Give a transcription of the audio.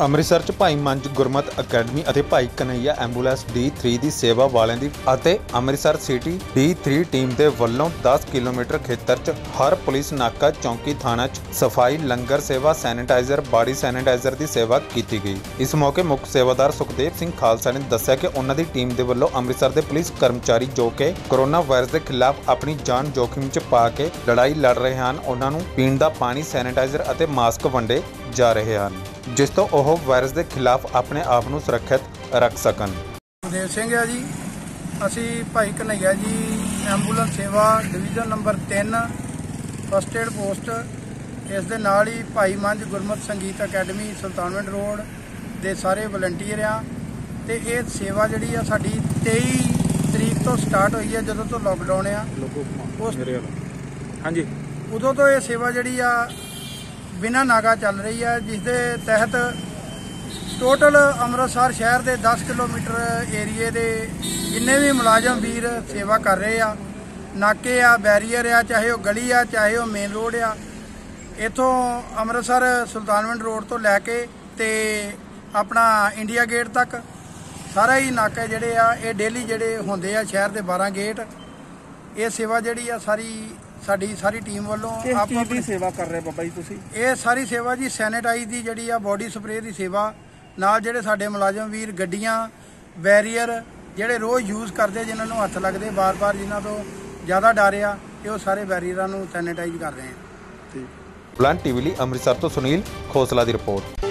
ਅੰਮ੍ਰਿਤਸਰ ਚ ਭਾਈ ਮੰਜ ਗੁਰਮਤ ਅਕੈਡਮੀ ਅਤੇ ਭਾਈ Kanhaiya ambulance D3 ਦੀ ਸੇਵਾ ਵਾਲਿਆਂ ਦੀ ਅਤੇ ਅੰਮ੍ਰਿਤਸਰ ਸਿਟੀ D3 ਟੀਮ ਦੇ ਵੱਲੋਂ 10 ਕਿਲੋਮੀਟਰ ਖੇਤਰ ਚ ਹਰ ਪੁਲਿਸ ਨਾਕਾ ਚੌਂਕੀ ਥਾਣਾ ਚ ਸਫ਼ਾਈ, ਲੰਗਰ ਸੇਵਾ, ਸੈਨੀਟਾਈਜ਼ਰ, ਬਾਡੀ ਸੈਨੀਟਾਈਜ਼ਰ ਦੀ ਸੇਵਾ ਕੀਤੀ ਗਈ। ਇਸ ਮੌਕੇ ਮੁੱਖ ਸੇਵਾਦਾਰ ਸੁਖਦੇਵ ਸਿੰਘ ਖਾਲਸਾ ਨੇ ਦੱਸਿਆ ਕਿ ਉਹਨਾਂ ਦੀ ਟੀਮ ਦੇ ਵੱਲੋਂ ਅੰਮ੍ਰਿਤਸਰ ਦੇ ਪੁਲਿਸ ਕਰਮਚਾਰੀ ਜੋ ਕਿ ਕੋਰੋਨਾ ਵਾਇਰਸ ਦੇ ਖਿਲਾਫ ਆਪਣੀ ਜਾਨ ਜੋਖਿਮ ਚ ਪਾ ਕੇ ਲੜਾਈ ਲੜ ਰਹੇ ਹਨ, ਉਹਨਾਂ ਨੂੰ ਪੀਣ ਦਾ ਪਾਣੀ, ਸੈਨੀਟਾਈਜ਼ਰ ਅਤੇ ਮਾਸਕ ਵੰਡੇ ਜਾ ਰਹੇ ਹਨ। ਜਿਸ ਤੋਂ ਉਹ ਵਾਇਰਸ ਦੇ ਖਿਲਾਫ ਆਪਣੇ ਆਪ ਨੂੰ ਸੁਰੱਖਿਅਤ ਰੱਖ ਸਕਣ। ਦੇਵ ਸਿੰਘ ਆ ਜੀ। ਅਸੀਂ ਭਾਈ Kanhaiya ji ambulance Seva division number 3 first aid post. ਇਸ ਦੇ ਨਾਲ ਹੀ ਭਾਈ ਮੰਝ ਗੁਰਮਤ ਸੰਗੀਤ ਅਕੈਡਮੀ ਸੁਲਤਾਨਵਿੰਡ ਰੋਡ ਦੇ ਸਾਰੇ ਵਲੰਟੀਅਰ ਆ। ਤੇ ਇਹ ਸੇਵਾ ਜਿਹੜੀ ਆ ਸਾਡੀ 23 ਤਰੀਕ ਤੋਂ ਸਟਾਰਟ ਹੋਈ ਹੈ ਜਦੋਂ ਤੋਂ ਲਾਕਡਾਊਨ ਆ। ਉਸ ਹਾਂਜੀ। ਉਦੋਂ ਤੋਂ ਇਹ ਸੇਵਾ ਜਿਹੜੀ ਆ ਬਿਨਾਂ ਨਾਗਾ ਚੱਲ ਰਹੀ ਆ ਜਿਸ ਦੇ ਤਹਿਤ ਟੋਟਲ ਅੰਮ੍ਰਿਤਸਰ ਸ਼ਹਿਰ ਦੇ 10 ਕਿਲੋਮੀਟਰ ਏਰੀਏ ਦੇ ਜਿੰਨੇ ਵੀ ਮੁਲਾਜ਼ਮ ਵੀਰ ਸੇਵਾ ਕਰ ਰਹੇ ਆ, ਨਾਕੇ ਆ, ਬੈਰੀਅਰ ਆ, ਚਾਹੇ ਉਹ ਗਲੀ ਆ, ਚਾਹੇ ਉਹ ਮੇਨ ਰੋਡ ਆ, ਇਥੋਂ ਅੰਮ੍ਰਿਤਸਰ ਸੁਲਤਾਨਵੰਡ ਰੋਡ ਤੋਂ ਲੈ ਕੇ ਤੇ ਆਪਣਾ ਇੰਡੀਆ ਗੇਟ ਤੱਕ ਸਾਰਾ ਹੀ ਨਾਕੇ ਜਿਹੜੇ ਆ, ਇਹ ਡੇਲੀ ਜਿਹੜੇ ਹੁੰਦੇ ਆ ਸ਼ਹਿਰ ਦੇ 12 ਗੇਟ ਇਹ ਸੇਵਾ ਜਿਹੜੀ ਆ ਸਾਰੀ ਸਾਡੀ ਸਾਰੀ ਟੀਮ ਵੱਲੋਂ ਕਿਸ ਆਪੋ ਚੀਜ਼ ਦੀ ਸੇਵਾ ਕਰ ਰਹੇ ਬਾਬਾ ਜੀ ਤੁਸੀਂ? ਇਹ ਸਾਰੀ ਸੇਵਾ ਜੀ ਸੈਨੀਟਾਈਜ਼ ਦੀ ਜਿਹੜੀ ਆ ਬੋਡੀ ਸਪਰੇਅ ਦੀ ਸੇਵਾ। ਨਾਲ ਜਿਹੜੇ ਸਾਡੇ ਮੁਲਾਜ਼ਮ ਵੀਰ ਗੱਡੀਆਂ ਬੈਰੀਅਰ ਜਿਹੜੇ ਰੋਜ਼ ਯੂਜ਼ ਕਰਦੇ ਜਿਨ੍ਹਾਂ ਨੂੰ ਹੱਥ ਲੱਗਦੇ ਬਾਰ-ਬਾਰ ਜਿਨ੍ਹਾਂ ਤੋਂ ਜ਼ਿਆਦਾ ਡਰ ਆ ਇਹ ਉਹ ਸਾਰੇ ਬੈਰੀਅਰਾਂ ਨੂੰ ਸੈਨੀਟਾਈਜ਼ ਕਰ ਰਹੇ ਆ। ਬਲੰਟ ਟੀਵੀ ਲਈ ਅੰਮ੍ਰਿਤਸਰ ਤੋਂ ਸੁਨੀਲ ਖੋਸਲਾ ਦੀ ਰਿਪੋਰਟ।